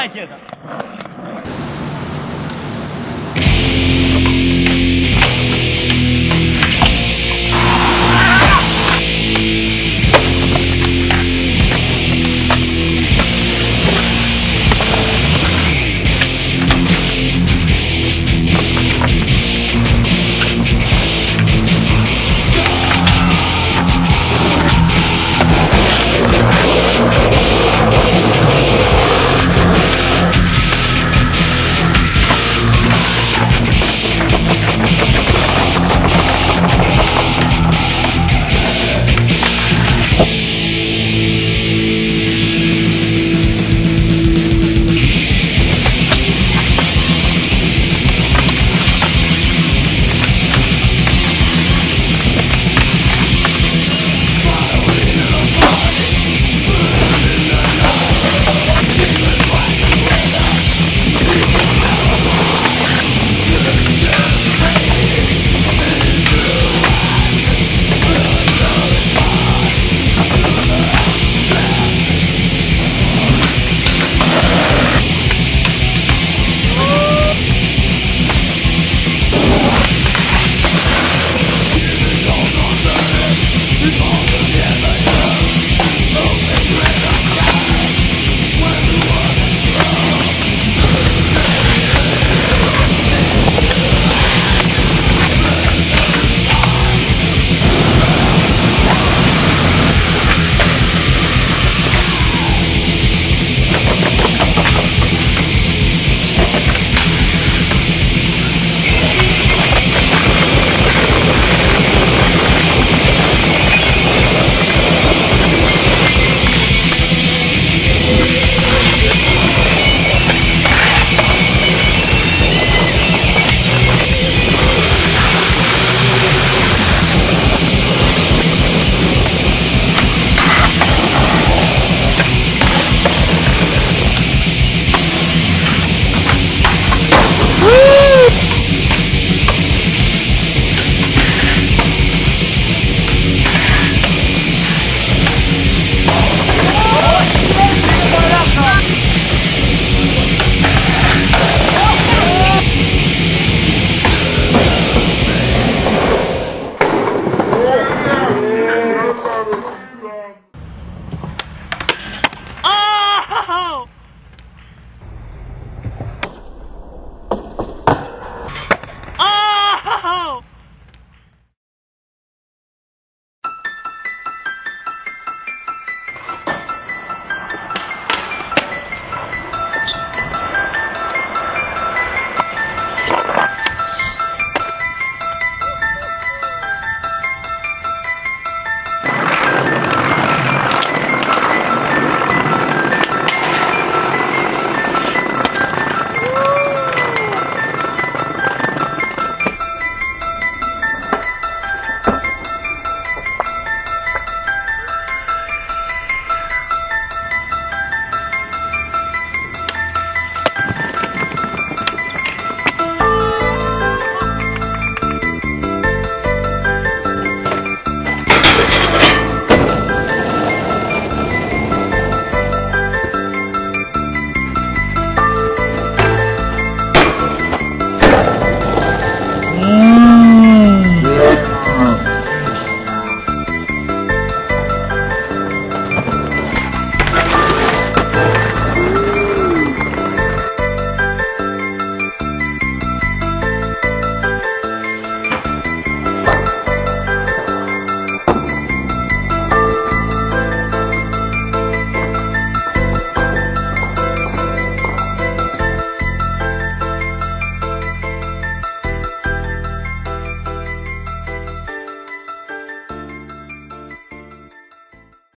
我也觉得